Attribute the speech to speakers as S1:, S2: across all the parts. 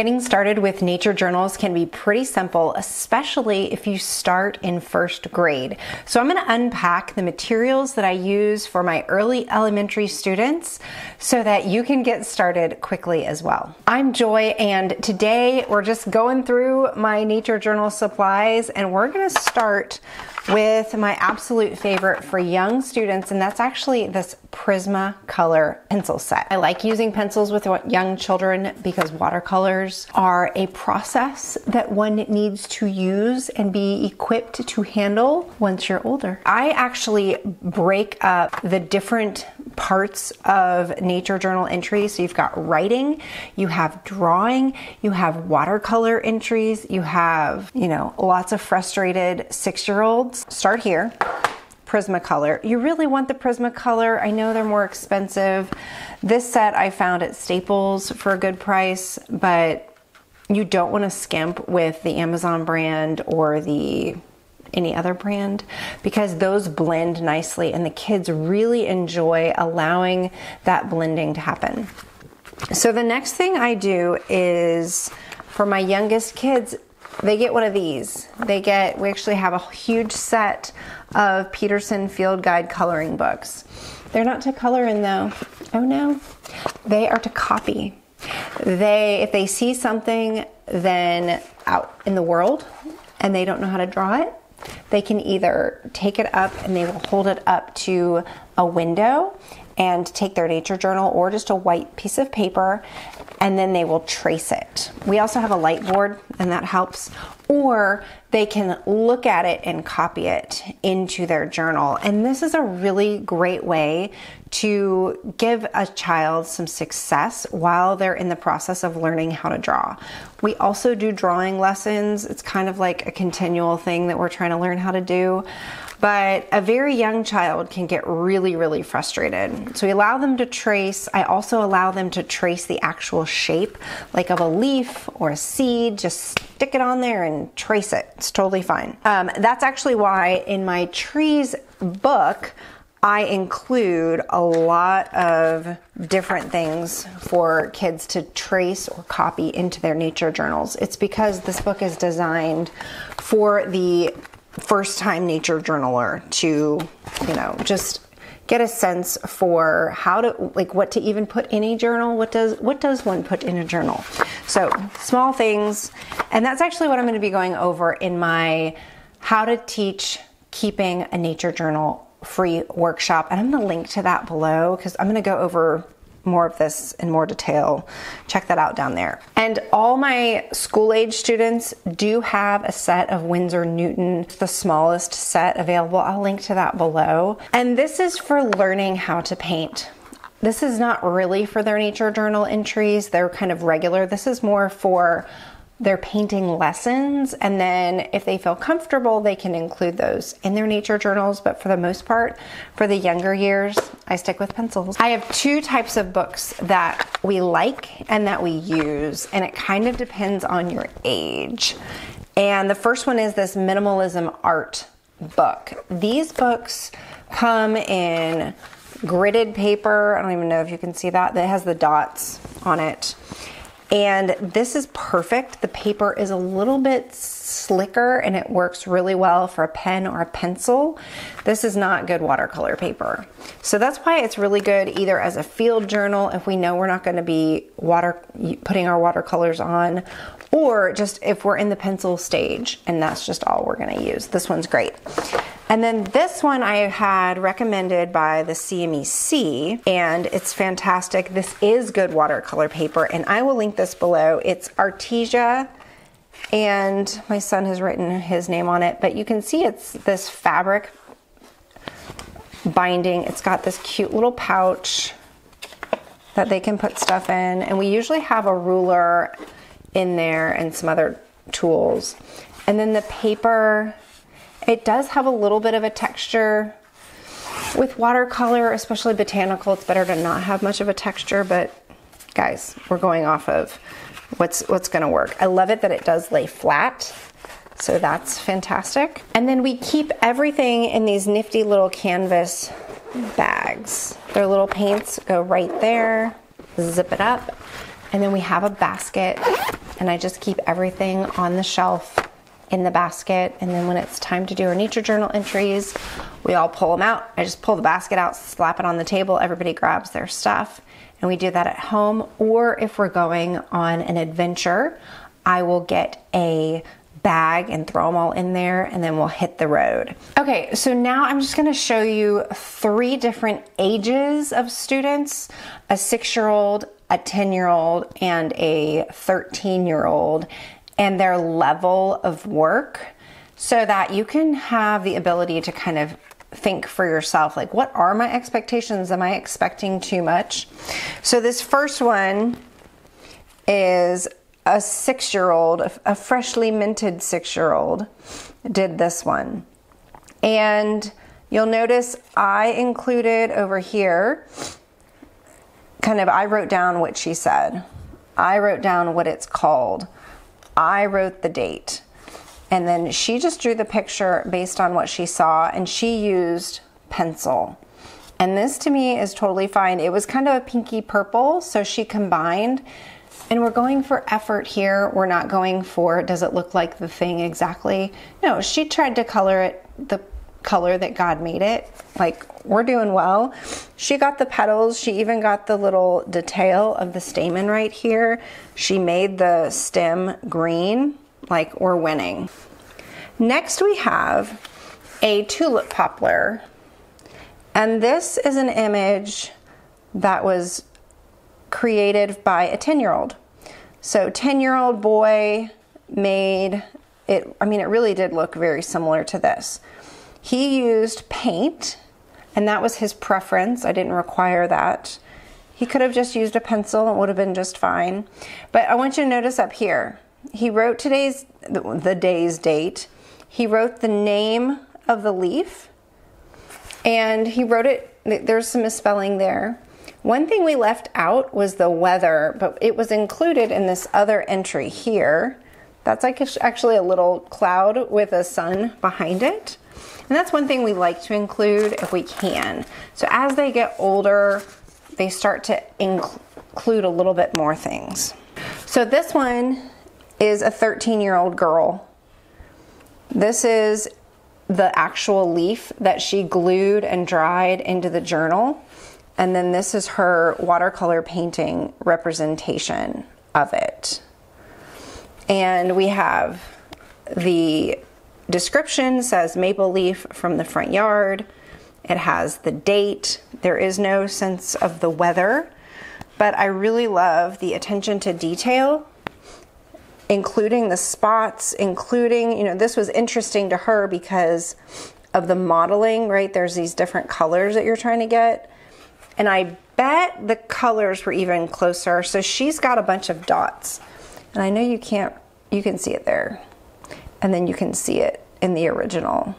S1: Getting started with nature journals can be pretty simple, especially if you start in first grade. So I'm going to unpack the materials that I use for my early elementary students so that you can get started quickly as well. I'm Joy and today we're just going through my nature journal supplies and we're going to start with my absolute favorite for young students, and that's actually this Prismacolor pencil set. I like using pencils with young children because watercolors are a process that one needs to use and be equipped to handle once you're older. I actually break up the different parts of nature journal entries. So you've got writing, you have drawing, you have watercolor entries, you have, you know, lots of frustrated six year olds. Start here. Prismacolor. You really want the Prismacolor. I know they're more expensive. This set I found at Staples for a good price, but you don't want to skimp with the Amazon brand or the any other brand because those blend nicely and the kids really enjoy allowing that blending to happen. So the next thing I do is for my youngest kids, they get one of these. They get, we actually have a huge set of Peterson Field Guide coloring books. They're not to color in though. Oh no. They are to copy. They, if they see something then out in the world and they don't know how to draw it, they can either take it up and they will hold it up to a window and take their nature journal or just a white piece of paper and then they will trace it. We also have a light board and that helps. Or they can look at it and copy it into their journal. And this is a really great way to give a child some success while they're in the process of learning how to draw. We also do drawing lessons. It's kind of like a continual thing that we're trying to learn how to do. But a very young child can get really, really frustrated. So we allow them to trace. I also allow them to trace the actual shape, like of a leaf or a seed. Just stick it on there and trace it. It's totally fine. Um, that's actually why in my trees book, I include a lot of different things for kids to trace or copy into their nature journals. It's because this book is designed for the first time nature journaler to, you know, just get a sense for how to like what to even put in a journal what does what does one put in a journal so small things and that's actually what i'm going to be going over in my how to teach keeping a nature journal free workshop and i'm going to link to that below because i'm going to go over more of this in more detail, check that out down there. And all my school age students do have a set of Winsor Newton, the smallest set available. I'll link to that below. And this is for learning how to paint. This is not really for their nature journal entries, they're kind of regular. This is more for their painting lessons. And then if they feel comfortable, they can include those in their nature journals. But for the most part, for the younger years, I stick with pencils. I have two types of books that we like and that we use, and it kind of depends on your age. And the first one is this minimalism art book. These books come in gridded paper. I don't even know if you can see that. That has the dots on it. And this is perfect. The paper is a little bit slicker and it works really well for a pen or a pencil. This is not good watercolor paper. So that's why it's really good either as a field journal if we know we're not going to be water putting our watercolors on or just if we're in the pencil stage and that's just all we're going to use. This one's great. And then this one I had recommended by the CMEC, and it's fantastic. This is good watercolor paper, and I will link this below. It's Arteza, and my son has written his name on it, but you can see it's this fabric binding. It's got this cute little pouch that they can put stuff in, and we usually have a ruler in there and some other tools. And then the paper it does have a little bit of a texture. With watercolor, especially botanical, it's better to not have much of a texture, but guys, we're going off of what's what's going to work. I love it that it does lay flat. So that's fantastic. And then we keep everything in these nifty little canvas bags. Their little paints go right there. Zip it up. And then we have a basket and I just keep everything on the shelf in the basket. And then when it's time to do our nature journal entries, we all pull them out. I just pull the basket out, slap it on the table, everybody grabs their stuff. And we do that at home. Or if we're going on an adventure, I will get a bag and throw them all in there and then we'll hit the road. Okay, so now I'm just gonna show you three different ages of students, a six year old, a 10 year old, and a 13 year old and their level of work so that you can have the ability to kind of think for yourself like what are my expectations? Am i expecting too much? So this first one is a six year old a freshly minted six year old did this one. And you'll notice i included over here kind of i wrote down what she said. I wrote down what it's called I wrote the date. And then she just drew the picture based on what she saw and she used pencil. And this to me is totally fine. It was kind of a pinky purple, so she combined. And we're going for effort here. We're not going for does it look like the thing exactly? No, she tried to color it the color that God made it. Like, we're doing well. She got the petals. She even got the little detail of the stamen right here. She made the stem green. Like, we're winning. Next, we have a tulip poplar. And this is an image that was created by a 10 year old. So, 10 year old boy made it, I mean, it really did look very similar to this. He used paint, and that was his preference. I didn't require that. He could have just used a pencil and would have been just fine. But I want you to notice up here, he wrote today's, the day's date. He wrote the name of the leaf, and he wrote it, there's some misspelling there. One thing we left out was the weather, but it was included in this other entry here. That's like actually a little cloud with a sun behind it. And that's one thing we like to include if we can. So as they get older, they start to include a little bit more things. So this one is a 13 year old girl. This is the actual leaf that she glued and dried into the journal. And then this is her watercolor painting representation of it. And we have the description says maple leaf from the front yard. It has the date. There is no sense of the weather, but I really love the attention to detail, including the spots, including, you know, this was interesting to her because of the modeling, right? There's these different colors that you're trying to get. And I bet the colors were even closer. So she's got a bunch of dots. And I know you can't, you can see it there and then you can see it in the original.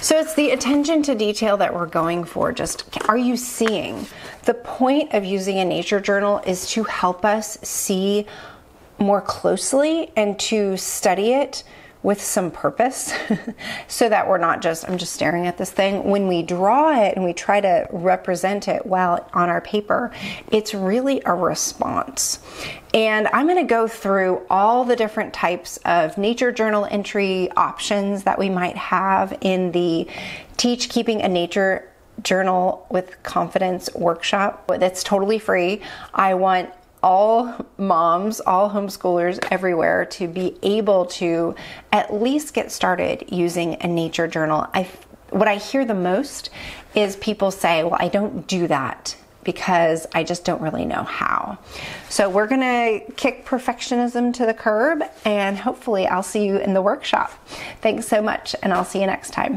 S1: So it's the attention to detail that we're going for. Just are you seeing? The point of using a nature journal is to help us see more closely and to study it with some purpose so that we're not just, I'm just staring at this thing. When we draw it and we try to represent it well on our paper, it's really a response. And I'm going to go through all the different types of nature journal entry options that we might have in the Teach Keeping a Nature Journal with Confidence workshop that's totally free. I want all moms, all homeschoolers everywhere to be able to at least get started using a nature journal. I what I hear the most is people say, "Well, I don't do that." because I just don't really know how. So, we're gonna kick perfectionism to the curb, and hopefully, I'll see you in the workshop. Thanks so much, and I'll see you next time.